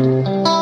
Música